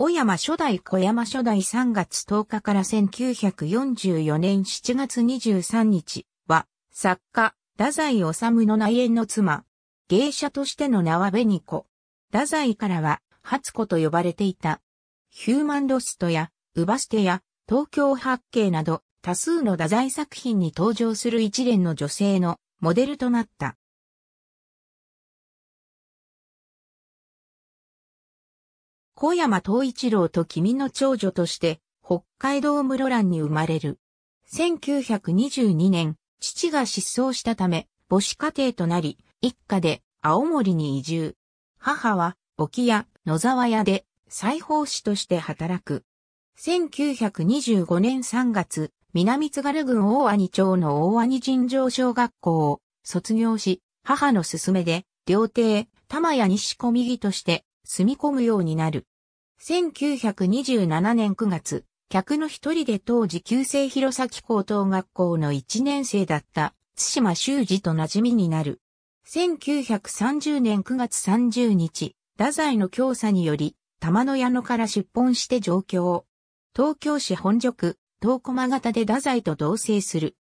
小山初代小山初代3月10日から1944年7月23日は、作家、太宰治の内縁の妻。芸者としての名は紅子。太宰からは、初子と呼ばれていた。ヒューマンロストや、ウバステや、東京八景など、多数の太宰作品に登場する一連の女性のモデルとなった。小山東一郎と君の長女として、北海道室蘭に生まれる。1922年、父が失踪したため、母子家庭となり、一家で青森に移住。母は、沖屋、野沢屋で、裁縫師として働く。1925年3月、南津軽郡大兄町の大兄尋常小学校を卒業し、母の勧めで、料亭、玉屋西小右として住み込むようになる。1927年9月、客の一人で当時旧制弘前高等学校の1年生だった津島修二と馴染みになる。1930年9月30日、太宰の教唆により、玉の矢野から出本して上京。東京市本宿、東駒型で太宰と同棲する。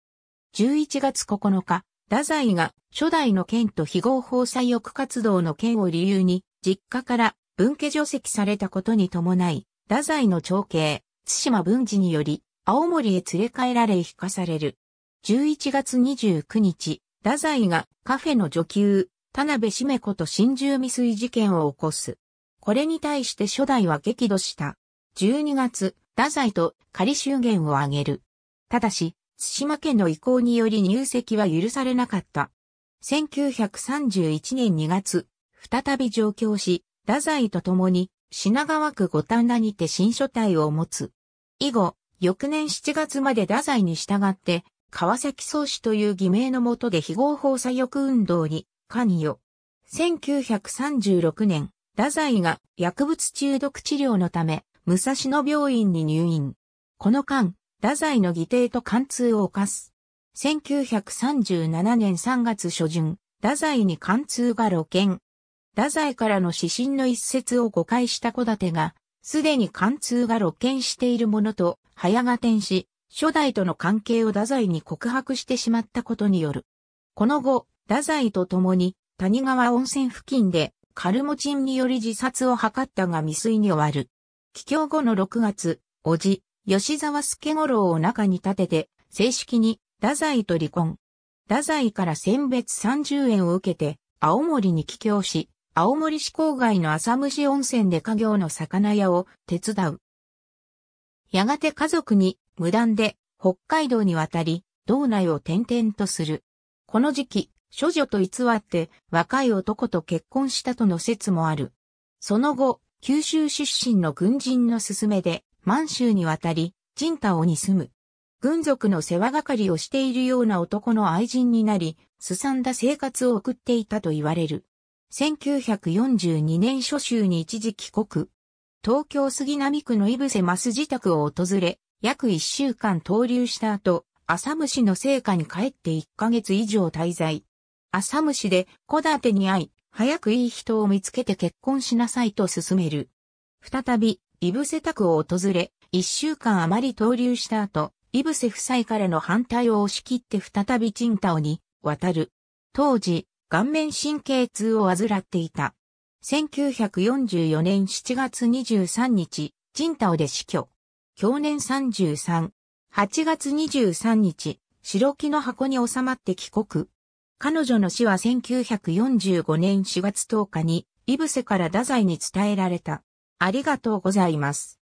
11月9日、太宰が初代の県と非合法採欲活動の件を理由に、実家から文家除籍されたことに伴い、太宰の長兄、津島文治により、青森へ連れ帰られ引かされる。11月29日、太宰がカフェの女給、田辺しめ子と心中未遂事件を起こす。これに対して初代は激怒した。12月、太宰と仮祝言を挙げる。ただし、津島家の意向により入籍は許されなかった。1931年2月、再び上京し、太宰と共に品川区五反田にて新書体を持つ。以後、翌年7月まで太宰に従って、川崎宗氏という偽名のもとで非合法左翼運動に関与。1936年、太宰が薬物中毒治療のため、武蔵野病院に入院。この間、太宰の義弟と貫通を犯す。1937年3月初旬、太宰に貫通が露見。太宰からの指針の一節を誤解した小立が、すでに貫通が露見しているものと、早が転し、初代との関係を太宰に告白してしまったことによる。この後、太宰と共に谷川温泉付近でカルモチンにより自殺を図ったが未遂に終わる。帰郷後の6月、叔父、吉沢助五郎を中に立てて、正式に太宰と離婚。太宰から選別30円を受けて、青森に帰郷し、青森市郊外の浅虫温泉で家業の魚屋を手伝う。やがて家族に無断で北海道に渡り、道内を転々とする。この時期、処女と偽って若い男と結婚したとの説もある。その後、九州出身の軍人の勧めで満州に渡り、チンタオに住む。軍属の世話係をしているような男の愛人になり、すさんだ生活を送っていたと言われる。1942年初秋に一時帰国。東京杉並区の伊布瀬マス自宅を訪れ、約一週間投留した後、浅虫の成果に帰って一ヶ月以上滞在。浅虫で小立に会い、早くいい人を見つけて結婚しなさいと勧める。再び、伊布瀬宅を訪れ、一週間余り投留した後、伊布瀬夫妻からの反対を押し切って再びチンタオに渡る。当時、顔面神経痛を患っていた。1944年7月23日、チンタオで死去。去年33、8月23日、白木の箱に収まって帰国。彼女の死は1945年4月10日に、イブセから太宰に伝えられた。ありがとうございます。